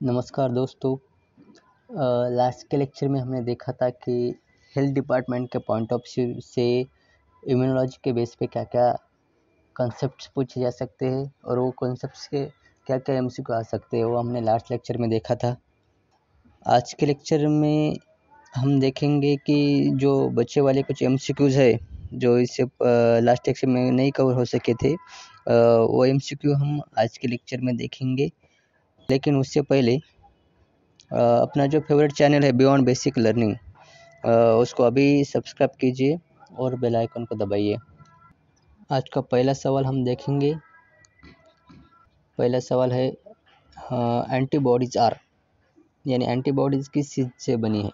नमस्कार दोस्तों। लास्ट के लेक्चर में हमने देखा था कि हेल्थ डिपार्टमेंट के पॉइंट ऑफ़ व्यू से इम्यूनोलॉजी के बेस पे क्या क्या कॉन्सेप्ट्स पूछे जा सकते हैं और वो कॉन्सेप्ट्स के क्या क्या एम आ सकते हैं, वो हमने लास्ट लेक्चर में देखा था। आज के लेक्चर में हम देखेंगे कि जो बच्चे वाले कुछ एम है, जो इससे लास्ट लेक्चर में नहीं कवर हो सके थे वो एमसीक्यू हम आज के लेक्चर में देखेंगे। लेकिन उससे पहले अपना जो फेवरेट चैनल है बियॉन्ड बेसिक लर्निंग उसको अभी सब्सक्राइब कीजिए और बेल आइकन को दबाइए। आज का पहला सवाल हम देखेंगे। पहला सवाल है एंटीबॉडीज आर यानी एंटीबॉडीज़ किस चीज़ से बनी है?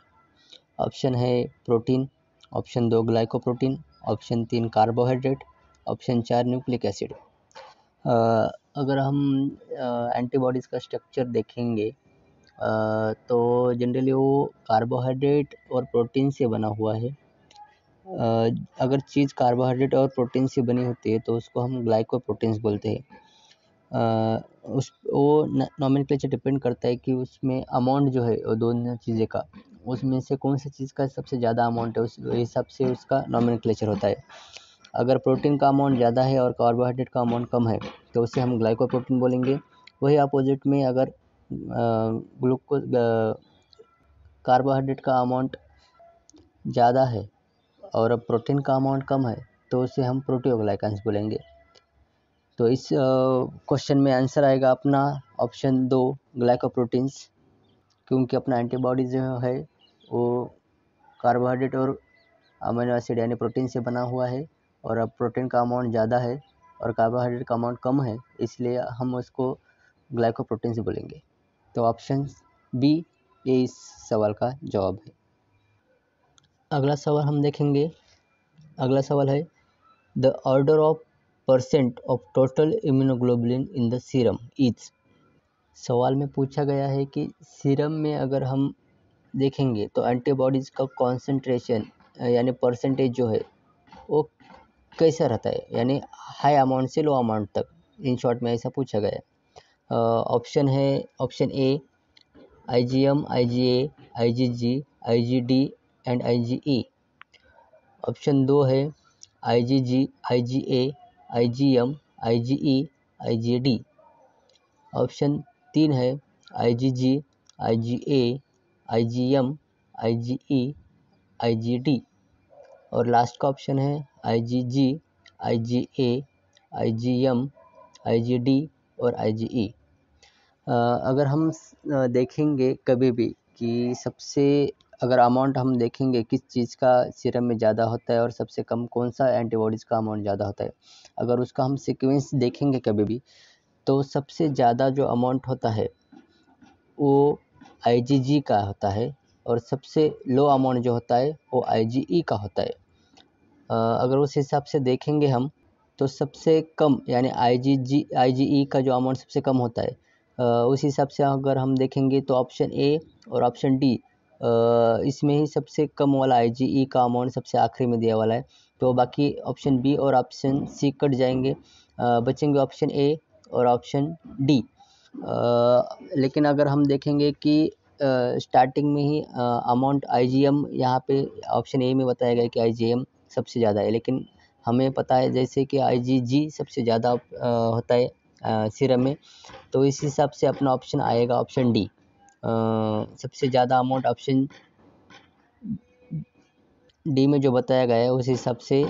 ऑप्शन है प्रोटीन ऑप्शन दो ग्लाइकोप्रोटीन ऑप्शन तीन कार्बोहाइड्रेट ऑप्शन चार न्यूक्लिक एसिड अगर हम एंटीबॉडीज़ का स्ट्रक्चर देखेंगे तो जनरली वो कार्बोहाइड्रेट और प्रोटीन से बना हुआ है। अगर चीज़ कार्बोहाइड्रेट और प्रोटीन से बनी होती है तो उसको हम ग्लाइकोप्रोटीन्स बोलते हैं। उस, वो नॉमेनक्लेचर डिपेंड करता है कि उसमें अमाउंट जो है, वो दोनों चीज़ें का, उसमें से कौन सी चीज़ का सबसे ज़्यादा अमाउंट है, उस हिसाब से उसका नॉमेनक्लेचर होता है। अगर प्रोटीन का अमाउंट ज़्यादा है और कार्बोहाइड्रेट का अमाउंट कम है तो उसे हम ग्लाइकोप्रोटीन बोलेंगे। वही अपोजिट में अगर ग्लूकोज कार्बोहाइड्रेट का अमाउंट ज़्यादा है और प्रोटीन का अमाउंट कम है तो उसे हम प्रोटियोग्लाइकन्स बोलेंगे। तो इस क्वेश्चन में आंसर आएगा अपना ऑप्शन दो ग्लाइकोप्रोटीन्स क्योंकि अपना एंटीबॉडी जो है, वो कार्बोहाइड्रेट और अमीनो एसिड यानी प्रोटीन से बना हुआ है। और अब प्रोटीन का अमाउंट ज़्यादा है और कार्बोहाइड्रेट का अमाउंट कम है, इसलिए हम उसको ग्लाइकोप्रोटीन से बोलेंगे। तो ऑप्शन बी ये इस सवाल का जवाब है। अगला सवाल हम देखेंगे। अगला सवाल है the order of percent of total immunoglobulin in the serum is सवाल में पूछा गया है कि सीरम में अगर हम देखेंगे तो एंटीबॉडीज़ का कॉन्सेंट्रेशन यानी परसेंटेज जो है, वो कैसा रहता है यानी हाई अमाउंट से लो अमाउंट तक इन शॉर्ट में ऐसा पूछा गया ऑप्शन है option A I G M I G A I G G I G D and I G E option दो है I G G I G A I G M I G E I G D option तीन है I G G I G A I G M I G E I G D और last का option है I G G I G A I G M I G D और आई G ई अगर हम देखेंगे कभी भी कि सबसे, अगर अमाउंट हम देखेंगे किस चीज़ का सीरम में ज़्यादा होता है और सबसे कम कौन सा एंटीबॉडीज़ का अमाउंट ज़्यादा होता है, अगर उसका हम सीक्वेंस देखेंगे कभी भी तो सबसे ज़्यादा जो अमाउंट होता है, वो आईजीजी का होता है और सबसे लो अमाउंट जो होता है, वो आईजीई का होता है। अगर उस हिसाब से देखेंगे हम तो सबसे कम, यानी I G G I G ई का जो अमाउंट सबसे कम होता है उस हिसाब से अगर हम देखेंगे तो ऑप्शन ए और ऑप्शन डी इसमें ही सबसे कम वाला आई जी ई का अमाउंट सबसे आखिरी में दिया वाला है। तो बाकी ऑप्शन बी और ऑप्शन सी कट जाएँगे बचेंगे ऑप्शन ए और ऑप्शन डी लेकिन अगर हम देखेंगे कि स्टार्टिंग में ही अमाउंट आई जी एम यहाँ पे ऑप्शन ए में बताया गया कि आई जी एम सबसे ज़्यादा है। लेकिन हमें पता है जैसे कि आईजीजी सबसे ज़्यादा होता है सिरम में। तो इस हिसाब से अपना ऑप्शन आएगा ऑप्शन डी सबसे ज़्यादा अमाउंट ऑप्शन डी में जो बताया गया है, उस हिसाब से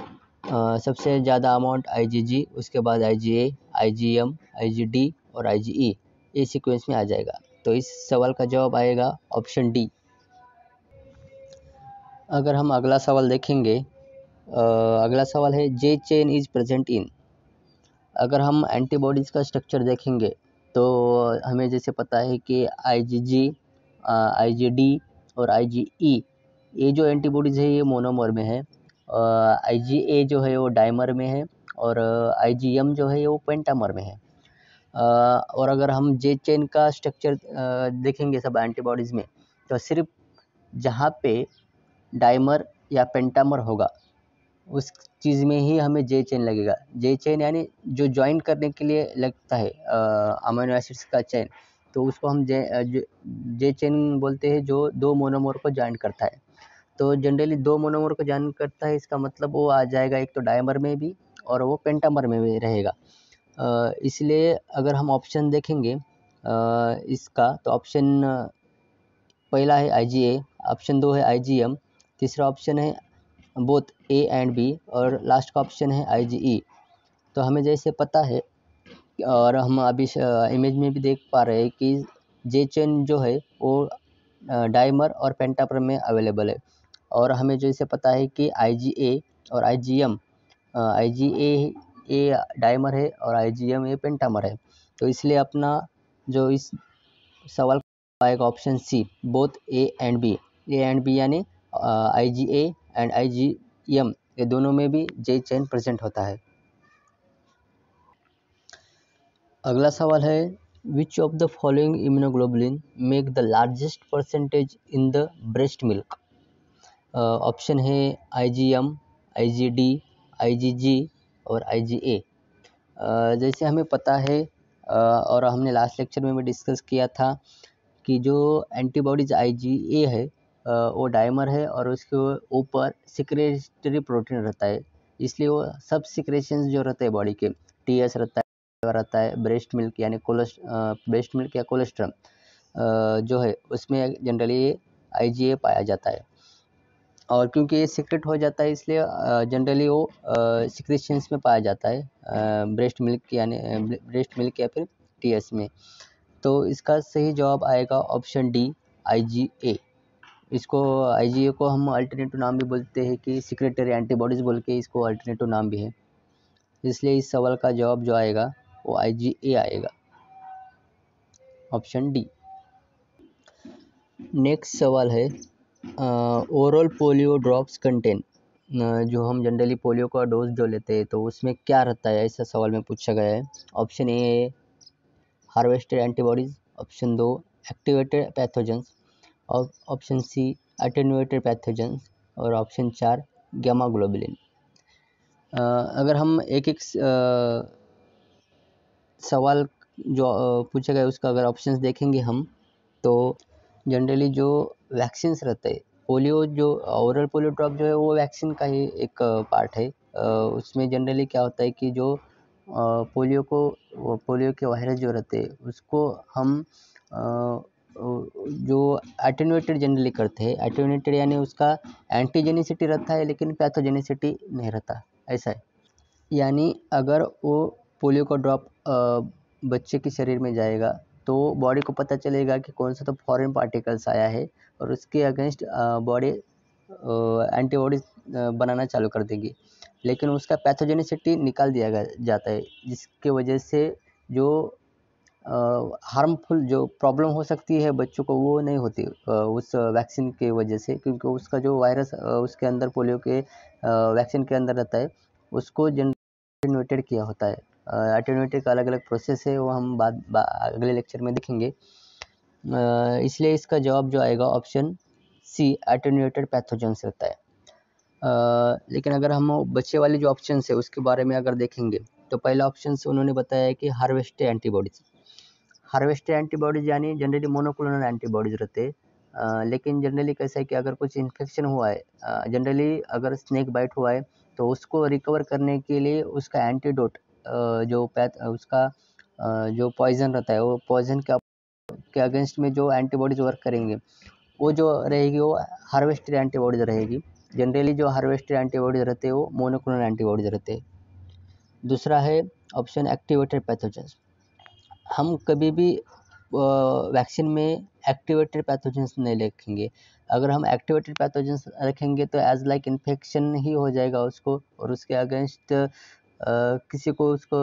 सबसे ज़्यादा अमाउंट आईजीजी उसके बाद आई G A I G M I G D और आई जी ई ये सीक्वेंस में आ जाएगा। तो इस सवाल का जवाब आएगा ऑप्शन डी अगर हम अगला सवाल देखेंगे अगला सवाल है J chain is present in अगर हम एंटीबॉडीज़ का स्ट्रक्चर देखेंगे तो हमें जैसे पता है कि आई G G I G D और आई जी ई ये जो एंटीबॉडीज़ है, ये मोनोमर में है। आई जी ए जो है, वो डाइमर में है और आई जी एम जो है, वो पेंटामर में है। और अगर हम जे चेन का स्ट्रक्चर देखेंगे सब एंटीबॉडीज़ में तो सिर्फ़ जहाँ पे डाइमर या पेंटामर होगा उस चीज़ में ही हमें जे चेन लगेगा। जे चेन यानी जो जॉइन करने के लिए लगता है अमीनो एसिड्स का चेन तो उसको हम जे जे चेन बोलते हैं, जो दो मोनोमोर को ज्वाइन करता है। तो जनरली दो मोनोमोर को ज्वाइन करता है, इसका मतलब वो आ जाएगा एक तो डायमर में भी और वो पेंटामर में भी रहेगा। इसलिए अगर हम ऑप्शन देखेंगे इसका तो ऑप्शन पहला है आई ऑप्शन दो है आईजीएम तीसरा ऑप्शन है बोथ ए एंड बी और लास्ट का ऑप्शन है आई तो हमें जैसे पता है और हम अभी इमेज में भी देख पा रहे हैं कि जे चेन जो है वो डाइमर और पेंटापर में अवेलेबल है। और हमें जैसे पता है कि आई और आई जी एम आई ए डाइमर है और आई जी ए पेंटामर है। तो इसलिए अपना जो इस सवाल आएगा option C both A and B A and B यानी I G A and I G M ये दोनों में भी जे चेन प्रेजेंट होता है। अगला सवाल है which of the following immunoglobulin make the largest percentage in the breast milk option है I G M I G D I G जी और आई जी ए जैसे हमें पता है uh, और हमने लास्ट लेक्चर में भी डिस्कस किया था कि जो एंटीबॉडीज आई जी ए है वो डायमर है और उसके ऊपर सिक्रेटरी प्रोटीन रहता है। इसलिए वो सब सिक्रेशन जो रहते हैं बॉडी के टी एस रहता है रहता है ब्रेस्ट मिल्क यानी कोलेस्ट ब्रेस्ट मिल्क या कोलेस्ट्रम जो है, उसमें जनरली आई जी ए पाया जाता है। और क्योंकि ये सीक्रेट हो जाता है, इसलिए जनरली वो सिक्रेशंस में पाया जाता है ब्रेस्ट मिल्क यानी ब्रेस्ट मिल्क या फिर टी एस में। तो इसका सही जवाब आएगा ऑप्शन डी आई इसको आई को हम अल्टरनेटिव नाम भी बोलते हैं कि सिक्रेटरी एंटीबॉडीज बोल के इसको अल्टरनेटिव नाम भी है। इसलिए इस सवाल का जवाब जो आएगा, वो आई आएगा। ऑप्शन डी नेक्स्ट सवाल है ओरल पोलियो ड्रॉप्स कंटेन जो हम जनरली पोलियो का डोज जो लेते हैं तो उसमें क्या रहता है? ऐसा सवाल में पूछा गया है। Option A harvested antibodies option दो activated pathogens option C attenuated pathogens और ऑप्शन चार गैमा ग्लोबुलिन अगर हम एक एक सवाल जो पूछा गया उसका अगर ऑप्शंस देखेंगे हम तो जनरली जो वैक्सीन्स रहते हैं पोलियो जो ओरल पोलियो ड्रॉप जो है, वो वैक्सीन का ही एक पार्ट है। उसमें जनरली क्या होता है कि जो पोलियो को पोलियो के वायरस जो रहते हैं, उसको हम जो एटेनुएटेड जनरली करते हैं। एटेनुएटेड यानी उसका एंटीजेनिसिटी रहता है, लेकिन पैथोजेनिसिटी नहीं रहता। ऐसा है। यानी अगर वो पोलियो का ड्रॉप बच्चे के शरीर में जाएगा तो बॉडी को पता चलेगा कि कौन सा तो फॉरेन पार्टिकल्स आया है, और उसके अगेंस्ट बॉडी एंटीबॉडीज बनाना चालू कर देगी। लेकिन उसका पैथोजेनिसिटी निकाल दिया जाता है, जिसके वजह से जो हार्मफुल जो प्रॉब्लम हो सकती है बच्चों को, वो नहीं होती उस वैक्सीन के वजह से, क्योंकि उसका जो वायरस उसके अंदर पोलियो के वैक्सीन के अंदर रहता है, उसको जनरेटेड किया होता है। एटेनुएटेड का अलग अलग प्रोसेस है, वो हम बाद अगले लेक्चर में देखेंगे। इसलिए इसका जवाब जो आएगा ऑप्शन सी एटेनुएटेड पैथोजेंस रहता है। लेकिन अगर हम बच्चे वाले जो ऑप्शन है, उसके बारे में अगर देखेंगे तो पहला ऑप्शन उन्होंने बताया कि हार्वेस्टेड एंटीबॉडीज़ हार्वेस्टेड एंटीबॉडीज़ यानी जनरली मोनोक्लोनल एंटीबॉडीज़ रहते हैं। लेकिन जनरली कैसा है कि अगर कुछ इन्फेक्शन हुआ है जनरली अगर स्नेक बाइट हुआ है तो उसको रिकवर करने के लिए उसका एंटीडोट जो पैथ, उसका जो पॉइज़न रहता है, वो पॉइज़न के के अगेंस्ट में जो एंटीबॉडीज़ वर्क करेंगे, वो जो रहेगी वो हार्वेस्टेड एंटीबॉडीज़ रहेगी। जनरली जो हार्वेस्टेड एंटीबॉडीज रहते हैं, वो मोनोक्लोनल एंटीबॉडीज रहते हैं। दूसरा है ऑप्शन एक्टिवेटेड पैथोजेंस। हम कभी भी वैक्सीन में एक्टिवेटेड पैथोजेंस नहीं लिखेंगे। अगर हम एक्टिवेटेड पैथोजेंस रखेंगे तो एज लाइक इन्फेक्शन ही हो जाएगा उसको और उसके अगेंस्ट किसी को उसको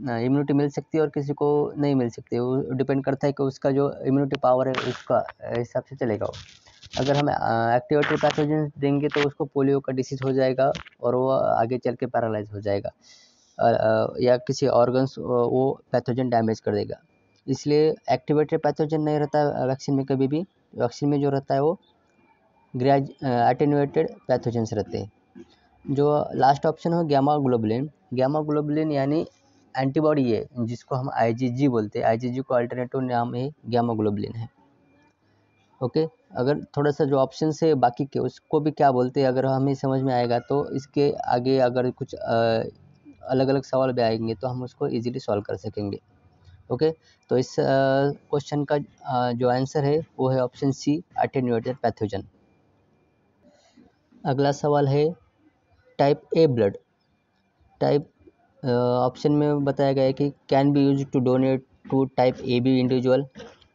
इम्यूनिटी मिल सकती है और किसी को नहीं मिल सकती। वो डिपेंड करता है कि उसका जो इम्यूनिटी पावर है उसका हिसाब से चलेगा वो। अगर हम एक्टिवेटेड पैथोजेंस देंगे तो उसको पोलियो का डिसीज़ हो जाएगा और वो आगे चल के पैरालाइज हो जाएगा। या किसी ऑर्गन्स वो पैथोजन डैमेज कर देगा। इसलिए एक्टिवेटेड पैथोजन नहीं रहता वैक्सीन में कभी भी। वैक्सीन में जो रहता है वो ग्रेज एटेनुएटेड पैथोजेंस रहते हैं। जो लास्ट ऑप्शन हो गैमा ग्लोबुलिन गैमा ग्लोबुलिन यानी एंटीबॉडी है, जिसको हम आईजीजी बोलते हैं। आईजीजी को अल्टरनेटिव नाम है गैमाग्लोबुलिन है। ओके अगर थोड़ा सा जो ऑप्शन है बाकी के, उसको भी क्या बोलते हैं? अगर हमें समझ में आएगा तो इसके आगे अगर कुछ अलग अलग सवाल भी आएँगे तो हम उसको इजीली सॉल्व कर सकेंगे। ओके? तो इस क्वेश्चन का जो आंसर है, वो है ऑप्शन सी अटेन्यूएटेड पैथोजन अगला सवाल है type A blood type option में बताया गया है कि can be use to donate to type A B individual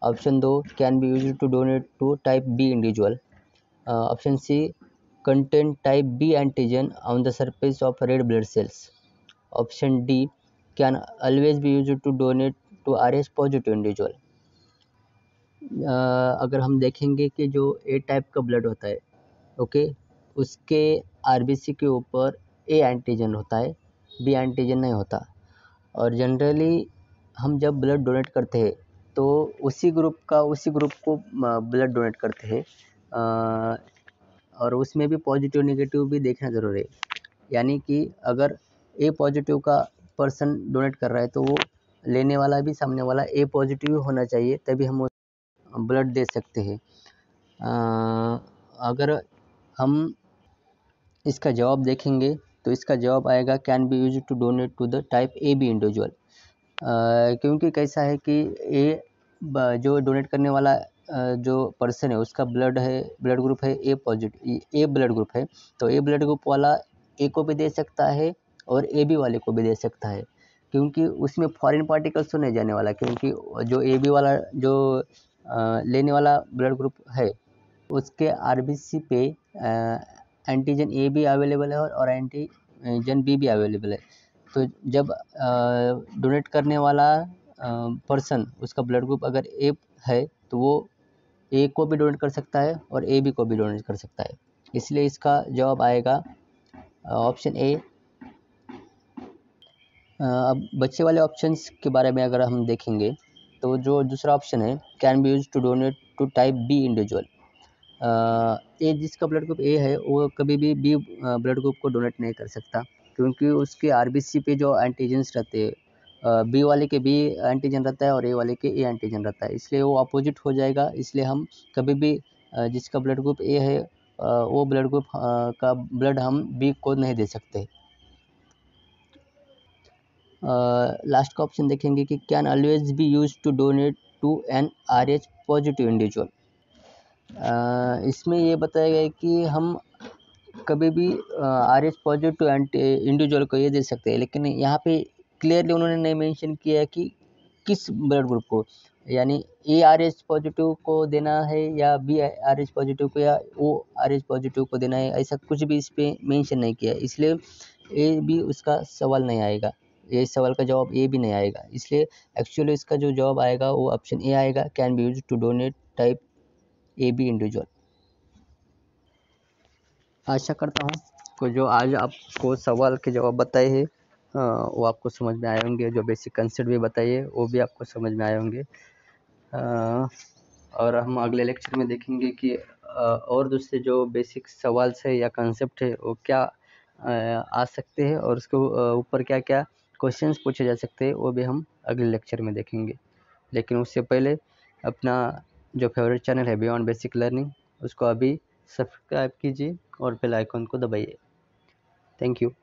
option दो can be use to donate to type B individual option C contain type B antigen on the surface of red blood cells option D can always be use to donate to R S positive individual अगर हम देखेंगे कि जो ए type का blood होता है okay उसके RBC के ऊपर ए एंटीजन होता है बी एंटीजन नहीं होता। और जनरली हम जब ब्लड डोनेट करते हैं तो उसी ग्रुप का, उसी ग्रुप को ब्लड डोनेट करते हैं। और उसमें भी पॉजिटिव नेगेटिव भी देखना ज़रूरी है। यानी कि अगर ए पॉजिटिव का पर्सन डोनेट कर रहा है तो वो लेने वाला भी, सामने वाला ए पॉजिटिव होना चाहिए, तभी हम ब्लड दे सकते हैं। अगर हम इसका जवाब देखेंगे तो इसका जवाब आएगा can be use to donate to the type A B individual क्योंकि कैसा है कि ए जो डोनेट करने वाला जो पर्सन है, उसका ब्लड है ब्लड ग्रुप है A positive A blood group है तो ए ब्लड ग्रुप वाला ए को भी दे सकता है और ए बी वाले को भी दे सकता है। क्योंकि उसमें फॉरेन पार्टिकल्स तो नहीं जाने वाला, क्योंकि जो ए बी वाला, जो लेने वाला ब्लड ग्रुप है, उसके आर बी सी पे एंटीजन ए भी अवेलेबल है और एंटीजन बी भी अवेलेबल है। तो जब डोनेट करने वाला पर्सन उसका ब्लड ग्रुप अगर ए है तो वो ए को भी डोनेट कर सकता है और ए बी को भी डोनेट कर सकता है। इसलिए इसका जवाब आएगा ऑप्शन ए अब बच्चे वाले ऑप्शंस के बारे में अगर हम देखेंगे तो जो दूसरा ऑप्शन है can be use to donate to type B individual A जिसका ब्लड ग्रुप ए है, वो कभी भी बी ब्लड ग्रुप को डोनेट नहीं कर सकता, क्योंकि उसके आरबीसी पे जो एंटीजेंस रहते हैं बी वाले के बी एंटीजन रहता है और ए वाले के ए एंटीजन रहता है, इसलिए वो अपोजिट हो जाएगा, इसलिए हम कभी भी जिसका ब्लड ग्रुप ए है वो ब्लड ग्रुप का ब्लड हम बी को नहीं दे सकते। लास्ट का ऑप्शन देखेंगे कि can always be use to donate to an R H positive individual इसमें ये बताया गया कि हम कभी भी आर एच पॉजिटिव इंडिविजुअल को ये दे सकते हैं, लेकिन यहाँ पे क्लियरली उन्होंने नहीं मेंशन किया है कि किस ब्लड ग्रुप को, यानी ए आर एच पॉजिटिव को देना है या बी आर एच पॉजिटिव को या ओ आर एच पॉजिटिव को देना है, ऐसा कुछ भी इस पर मेंशन नहीं किया इसलिए ए भी उसका सवाल नहीं आएगा। ये सवाल का जवाब ए भी नहीं आएगा। इसलिए एक्चुअली इसका जो जवाब आएगा, वो ऑप्शन ए आएगा। Can be use to donate type A B individual आशा करता हूँ को जो आज आपको सवाल के जवाब बताए हैं वो आपको समझ में आए होंगे। जो बेसिक कंसेप्ट भी बताइए वो भी आपको समझ में आए होंगे। और हम अगले लेक्चर में देखेंगे कि और दूसरे जो बेसिक सवाल्स है या कंसेप्ट है, वो क्या आ सकते हैं और उसके ऊपर क्या क्या क्वेश्चंस पूछे जा सकते हैं, वो भी हम अगले लेक्चर में देखेंगे। लेकिन उससे पहले अपना जो फेवरेट चैनल है बियॉन्ड बेसिक लर्निंग उसको अभी सब्सक्राइब कीजिए और बेल आइकन को दबाइए। Thank you